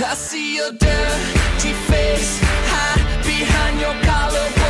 I see your dirty face hide behind your collar.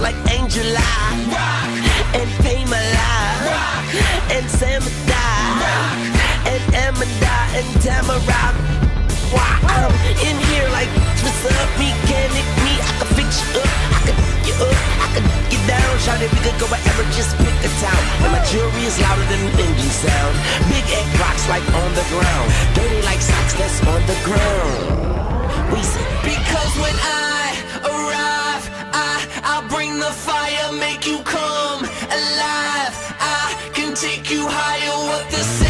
like Angel Eye and Pamela and Sam and Amanda and Tamara. Why I'm in here like what's up, mechanic me? I can fix you up, I can you up, I can get down. Shout if we could go wherever, just pick a town. And my jewelry is louder than an engine sound. Big egg rocks like on the ground, dirty like socks that's on the ground. you higher, what the same.